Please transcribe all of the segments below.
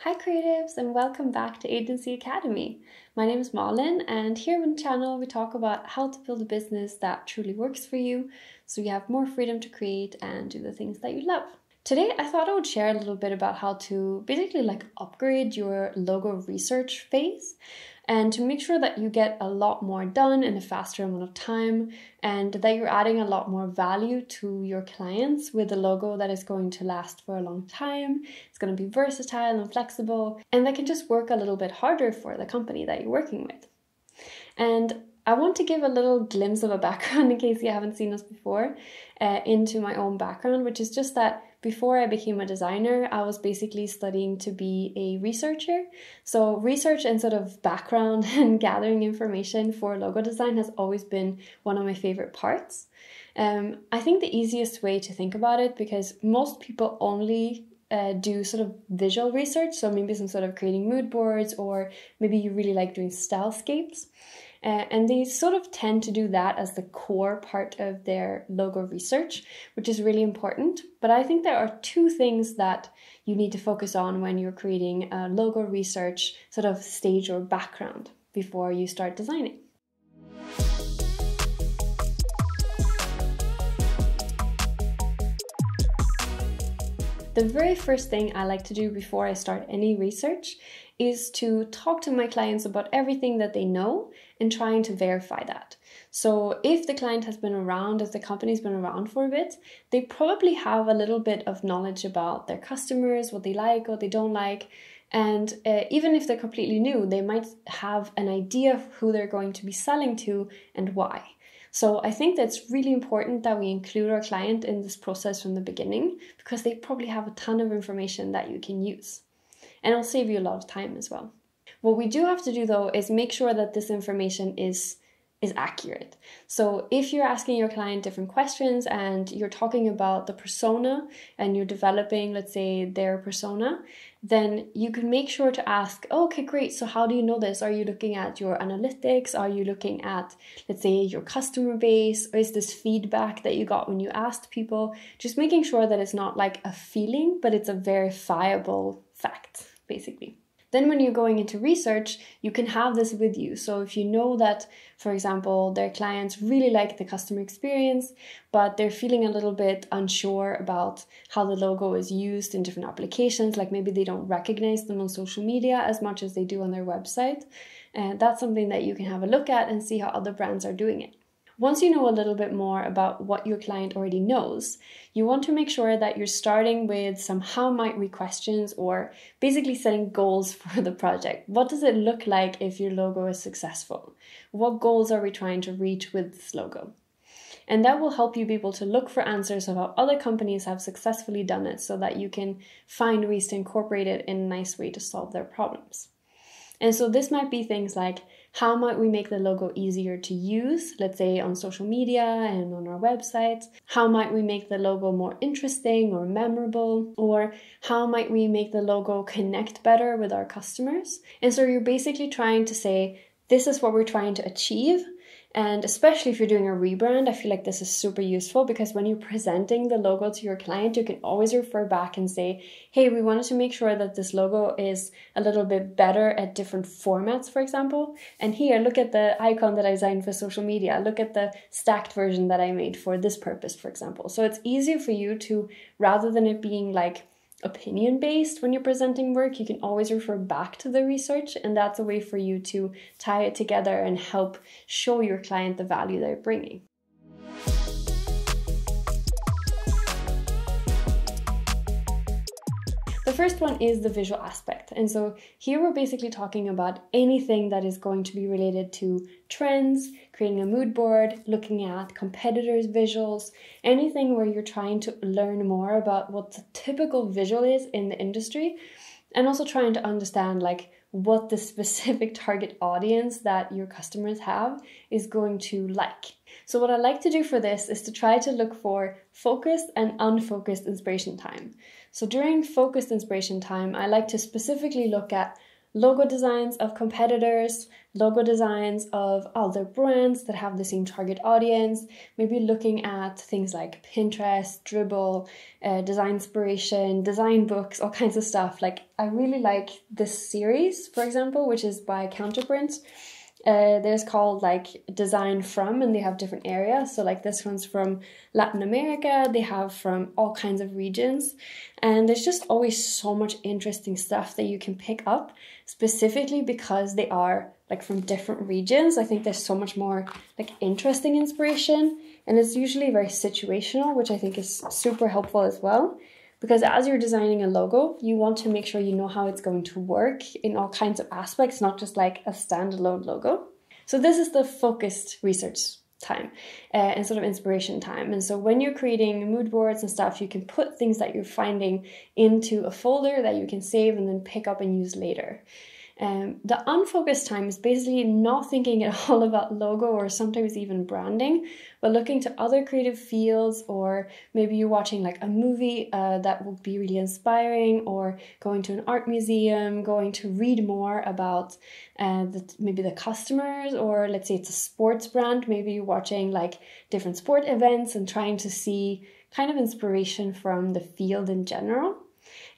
Hi creatives and welcome back to Agency Academy. My name is Marlin and here on the channel we talk about how to build a business that truly works for you so you have more freedom to create and do the things that you love. Today I thought I would share a little bit about how to basically like upgrade your logo research phase and to make sure that you get a lot more done in a faster amount of time and that you're adding a lot more value to your clients with a logo that is going to last for a long time. It's going to be versatile and flexible and that can just work a little bit harder for the company that you're working with. And I want to give a little glimpse of a background in case you haven't seen us before uh, into my own background, which is just that before I became a designer, I was basically studying to be a researcher. So, research and sort of background and gathering information for logo design has always been one of my favorite parts. Um, I think the easiest way to think about it, because most people only uh, do sort of visual research, so maybe some sort of creating mood boards, or maybe you really like doing stylescapes. And they sort of tend to do that as the core part of their logo research, which is really important. But I think there are two things that you need to focus on when you're creating a logo research sort of stage or background before you start designing. The very first thing I like to do before I start any research is to talk to my clients about everything that they know and trying to verify that. So, if the client has been around, if the company's been around for a bit, they probably have a little bit of knowledge about their customers, what they like, what they don't like. And uh, even if they're completely new, they might have an idea of who they're going to be selling to and why. So I think that's really important that we include our client in this process from the beginning because they probably have a ton of information that you can use. And it'll save you a lot of time as well. What we do have to do though is make sure that this information is is accurate. So if you're asking your client different questions and you're talking about the persona and you're developing, let's say, their persona, then you can make sure to ask, oh, okay, great. So how do you know this? Are you looking at your analytics? Are you looking at, let's say, your customer base? Or is this feedback that you got when you asked people? Just making sure that it's not like a feeling, but it's a verifiable fact, basically. Then, when you're going into research, you can have this with you. So, if you know that, for example, their clients really like the customer experience, but they're feeling a little bit unsure about how the logo is used in different applications, like maybe they don't recognize them on social media as much as they do on their website, and uh, that's something that you can have a look at and see how other brands are doing it. Once you know a little bit more about what your client already knows, you want to make sure that you're starting with some how might we questions or basically setting goals for the project. What does it look like if your logo is successful? What goals are we trying to reach with this logo? And that will help you be able to look for answers of how other companies have successfully done it so that you can find ways to incorporate it in a nice way to solve their problems. And so this might be things like how might we make the logo easier to use, let's say on social media and on our website? How might we make the logo more interesting or memorable? Or how might we make the logo connect better with our customers? And so you're basically trying to say, this is what we're trying to achieve and especially if you're doing a rebrand, I feel like this is super useful because when you're presenting the logo to your client, you can always refer back and say, hey, we wanted to make sure that this logo is a little bit better at different formats, for example. And here, look at the icon that I designed for social media. Look at the stacked version that I made for this purpose, for example. So it's easier for you to, rather than it being like, opinion based when you're presenting work, you can always refer back to the research, and that's a way for you to tie it together and help show your client the value they're bringing. First one is the visual aspect. And so here we're basically talking about anything that is going to be related to trends, creating a mood board, looking at competitors' visuals, anything where you're trying to learn more about what the typical visual is in the industry, and also trying to understand like what the specific target audience that your customers have is going to like. So, what I like to do for this is to try to look for focused and unfocused inspiration time. So, during focused inspiration time, I like to specifically look at logo designs of competitors, logo designs of other brands that have the same target audience, maybe looking at things like Pinterest, Dribbble, uh, design inspiration, design books, all kinds of stuff. Like, I really like this series, for example, which is by Counterprint. Uh, there's called like design from and they have different areas. So like this one's from latin america. They have from all kinds of regions. And there's just always so much interesting stuff that you can pick up specifically because they are like from different regions. I think there's so much more like interesting inspiration. And it's usually very situational which i think is super helpful as well because as you're designing a logo, you want to make sure you know how it's going to work in all kinds of aspects, not just like a standalone logo. So, this is the focused research time uh, and sort of inspiration time. And so, when you're creating mood boards and stuff, you can put things that you're finding into a folder that you can save and then pick up and use later. Um, the unfocused time is basically not thinking at all about logo or sometimes even branding, but looking to other creative fields, or maybe you're watching like a movie uh, that would be really inspiring, or going to an art museum, going to read more about uh, the, maybe the customers, or let's say it's a sports brand, maybe you're watching like different sport events and trying to see kind of inspiration from the field in general.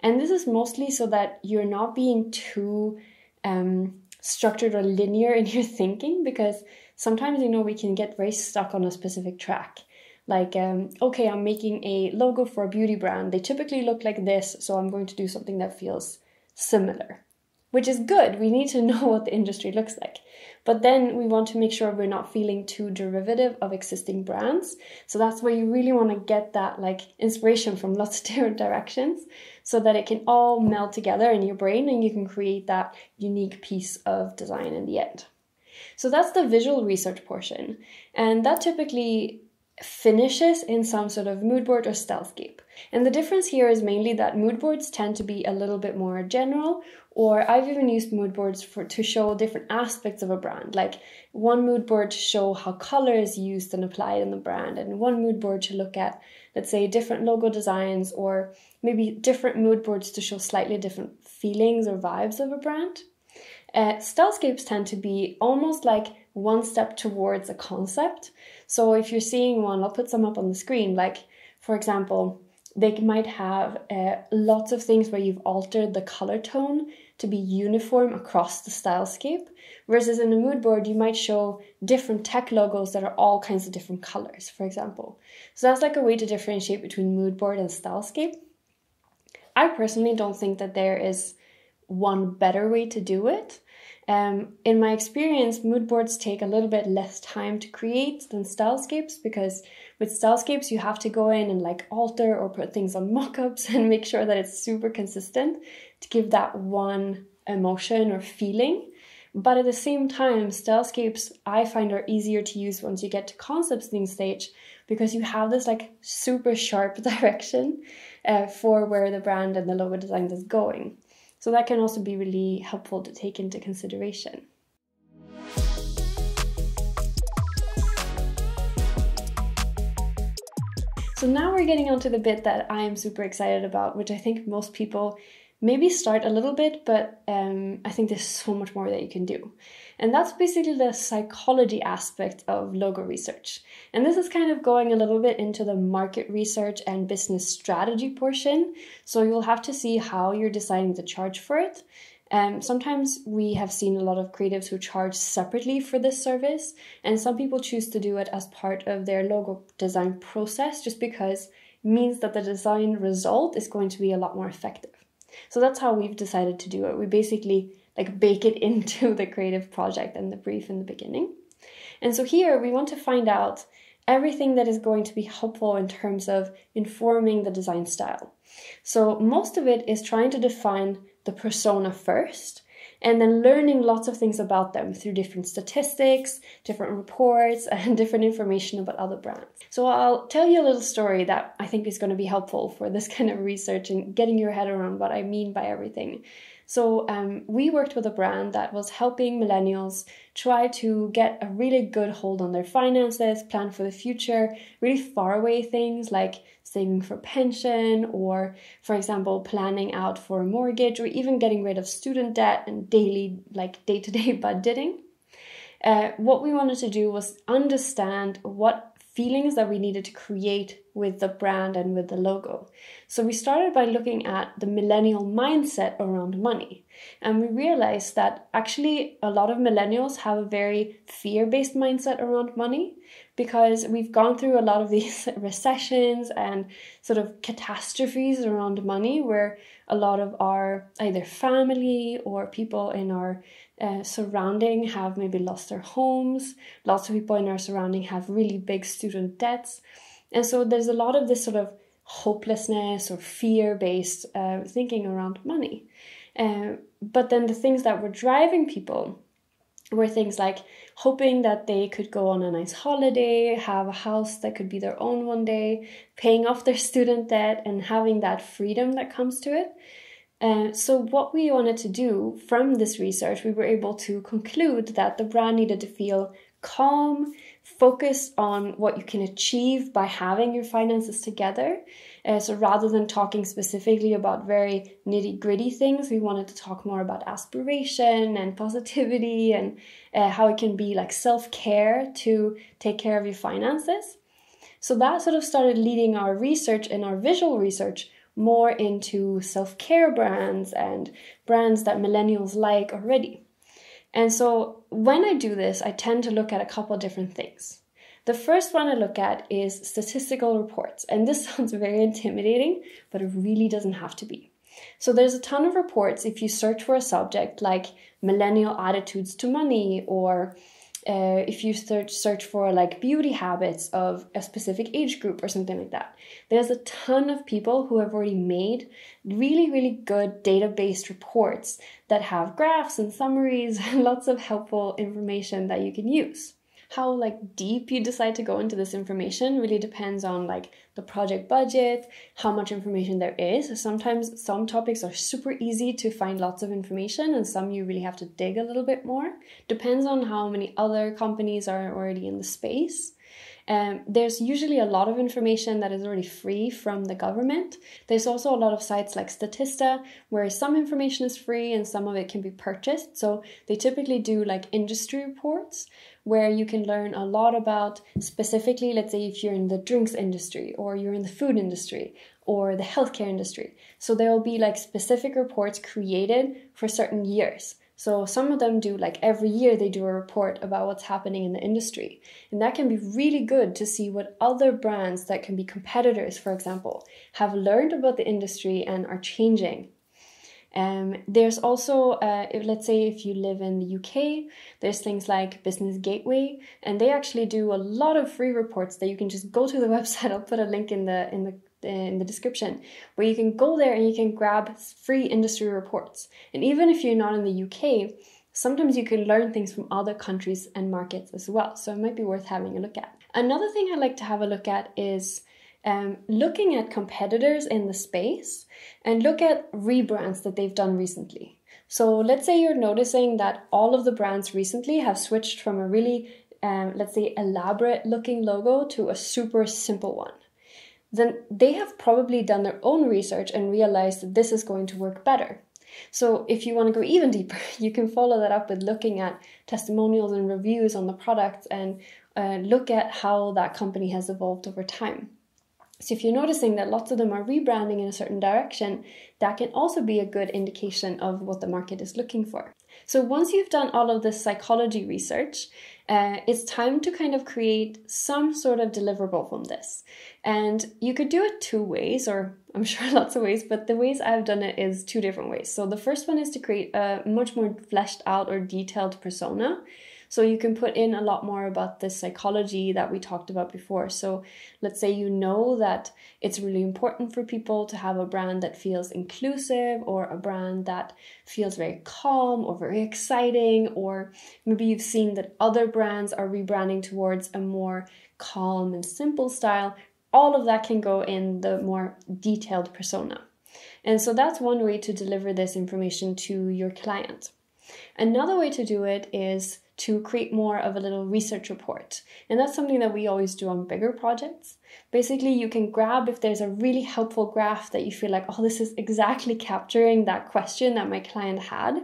And this is mostly so that you're not being too um, structured or linear in your thinking because sometimes you know we can get very stuck on a specific track. Like um, okay i'm making a logo for a beauty brand. They typically look like this so i'm going to do something that feels similar which is good. We need to know what the industry looks like. But then we want to make sure we're not feeling too derivative of existing brands. So that's where you really want to get that like inspiration from lots of different directions so that it can all meld together in your brain and you can create that unique piece of design in the end. So that's the visual research portion. And that typically finishes in some sort of mood board or stylescape. And the difference here is mainly that mood boards tend to be a little bit more general, or I've even used mood boards for to show different aspects of a brand, like one mood board to show how color is used and applied in the brand, and one mood board to look at, let's say, different logo designs, or maybe different mood boards to show slightly different feelings or vibes of a brand. Uh, stylescapes tend to be almost like one step towards a concept. So if you're seeing one, I'll put some up on the screen. Like, for example, they might have uh, lots of things where you've altered the color tone to be uniform across the stylescape. Versus in a mood board, you might show different tech logos that are all kinds of different colors, for example. So that's like a way to differentiate between mood board and stylescape. I personally don't think that there is one better way to do it. Um, in my experience, mood boards take a little bit less time to create than stylescapes because with stylescapes you have to go in and like alter or put things on mockups and make sure that it's super consistent to give that one emotion or feeling. But at the same time, stylescapes I find are easier to use once you get to concepting stage because you have this like super sharp direction uh, for where the brand and the logo design is going. So that can also be really helpful to take into consideration. So now we're getting onto the bit that I am super excited about, which I think most people maybe start a little bit, but um, I think there's so much more that you can do. And that's basically the psychology aspect of logo research. And this is kind of going a little bit into the market research and business strategy portion. So you'll have to see how you're deciding to charge for it. Um, sometimes we have seen a lot of creatives who charge separately for this service, and some people choose to do it as part of their logo design process just because it means that the design result is going to be a lot more effective. So that's how we've decided to do it. We basically like bake it into the creative project and the brief in the beginning. And so here we want to find out everything that is going to be helpful in terms of informing the design style. So most of it is trying to define the persona first and then learning lots of things about them through different statistics, different reports, and different information about other brands. So, I'll tell you a little story that I think is going to be helpful for this kind of research and getting your head around what I mean by everything. So, um, we worked with a brand that was helping millennials try to get a really good hold on their finances, plan for the future, really far away things like saving for pension or, for example, planning out for a mortgage or even getting rid of student debt and daily, like day to day budgeting. Uh, what we wanted to do was understand what feelings that we needed to create with the brand and with the logo. So we started by looking at the millennial mindset around money. And we realized that actually a lot of millennials have a very fear based mindset around money because we've gone through a lot of these recessions and sort of catastrophes around money where a lot of our either family or people in our uh, surrounding have maybe lost their homes. Lots of people in our surrounding have really big student debts. And so there's a lot of this sort of hopelessness or fear based uh, thinking around money. Uh, but then the things that were driving people were things like hoping that they could go on a nice holiday, have a house that could be their own one day, paying off their student debt, and having that freedom that comes to it. Uh, so, what we wanted to do from this research, we were able to conclude that the brand needed to feel calm, focused on what you can achieve by having your finances together. Uh, so, rather than talking specifically about very nitty gritty things, we wanted to talk more about aspiration and positivity and uh, how it can be like self care to take care of your finances. So, that sort of started leading our research and our visual research more into self care brands and brands that millennials like already. And so when I do this, I tend to look at a couple different things. The first one I look at is statistical reports, and this sounds very intimidating, but it really doesn't have to be. So there's a ton of reports if you search for a subject like millennial attitudes to money or uh, if you search search for like beauty habits of a specific age group or something like that. There's a ton of people who have already made really really good data-based reports that have graphs and summaries lots of helpful information that you can use how like deep you decide to go into this information really depends on like the project budget how much information there is. Sometimes some topics are super easy to find lots of information and some you really have to dig a little bit more. Depends on how many other companies are already in the space um, there's usually a lot of information that is already free from the government. There's also a lot of sites like Statista where some information is free and some of it can be purchased. So they typically do like industry reports where you can learn a lot about specifically, let's say, if you're in the drinks industry or you're in the food industry or the healthcare industry. So there will be like specific reports created for certain years. So some of them do like every year they do a report about what's happening in the industry. And that can be really good to see what other brands that can be competitors, for example, have learned about the industry and are changing. Um, there's also, uh, if, let's say, if you live in the UK, there's things like Business Gateway, and they actually do a lot of free reports that you can just go to the website. I'll put a link in the in the in the description where you can go there and you can grab free industry reports. And even if you're not in the UK, sometimes you can learn things from other countries and markets as well. So it might be worth having a look at. Another thing I like to have a look at is um, looking at competitors in the space and look at rebrands that they've done recently. So let's say you're noticing that all of the brands recently have switched from a really, um, let's say, elaborate looking logo to a super simple one then they have probably done their own research and realized that this is going to work better. So, if you want to go even deeper, you can follow that up with looking at testimonials and reviews on the product and uh, look at how that company has evolved over time. So, if you're noticing that lots of them are rebranding in a certain direction, that can also be a good indication of what the market is looking for. So, once you've done all of this psychology research, uh, it's time to kind of create some sort of deliverable from this. And you could do it two ways, or I'm sure lots of ways, but the ways I've done it is two different ways. So, the first one is to create a much more fleshed out or detailed persona. So you can put in a lot more about the psychology that we talked about before. So let's say you know that it's really important for people to have a brand that feels inclusive or a brand that feels very calm or very exciting, or maybe you've seen that other brands are rebranding towards a more calm and simple style. All of that can go in the more detailed persona. And so that's one way to deliver this information to your client. Another way to do it is to create more of a little research report. And that's something that we always do on bigger projects. Basically, you can grab if there's a really helpful graph that you feel like, oh, this is exactly capturing that question that my client had.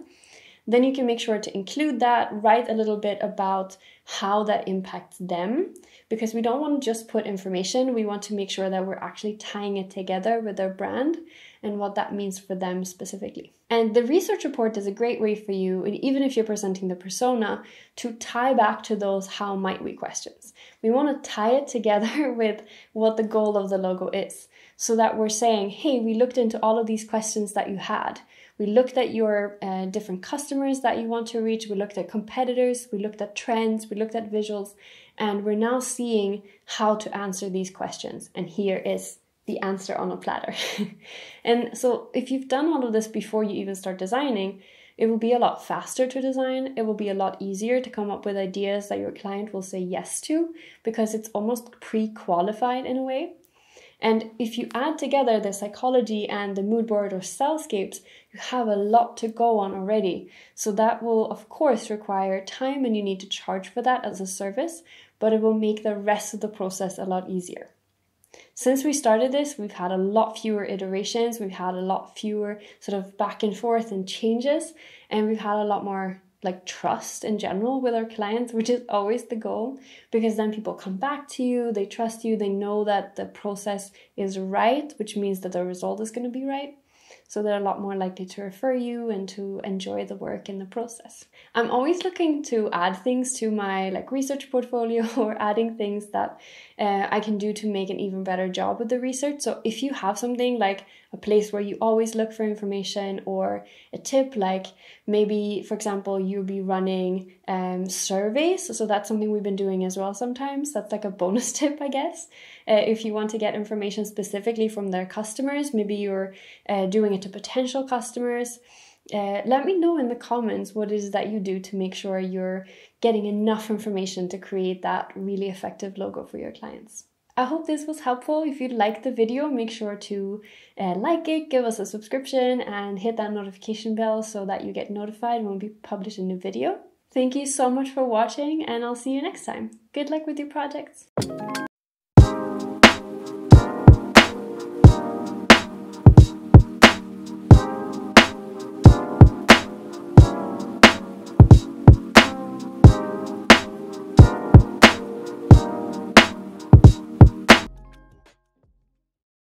Then you can make sure to include that, write a little bit about how that impacts them, because we don't want to just put information, we want to make sure that we're actually tying it together with their brand and what that means for them specifically. And the research report is a great way for you, even if you're presenting the persona, to tie back to those how might we questions. We want to tie it together with what the goal of the logo is so that we're saying, hey, we looked into all of these questions that you had. We looked at your uh, different customers that you want to reach. We looked at competitors. We looked at trends. We looked at visuals. And we're now seeing how to answer these questions. And here is the answer on a platter. and so, if you've done all of this before you even start designing, it will be a lot faster to design. It will be a lot easier to come up with ideas that your client will say yes to because it's almost pre qualified in a way. And if you add together the psychology and the mood board or stylescapes, you have a lot to go on already. So that will, of course, require time and you need to charge for that as a service, but it will make the rest of the process a lot easier. Since we started this, we've had a lot fewer iterations, we've had a lot fewer sort of back and forth and changes, and we've had a lot more like trust in general with our clients, which is always the goal because then people come back to you, they trust you, they know that the process is right, which means that the result is going to be right so they're a lot more likely to refer you and to enjoy the work in the process. I'm always looking to add things to my like research portfolio or adding things that uh, I can do to make an even better job with the research. So if you have something like a place where you always look for information or a tip like maybe for example you'll be running um, surveys so that's something we've been doing as well sometimes that's like a bonus tip i guess uh, if you want to get information specifically from their customers maybe you're uh, doing it to potential customers uh, let me know in the comments what it is that you do to make sure you're getting enough information to create that really effective logo for your clients. I hope this was helpful. If you liked the video, make sure to uh, like it, give us a subscription, and hit that notification bell so that you get notified when we publish a new video. Thank you so much for watching, and I'll see you next time. Good luck with your projects.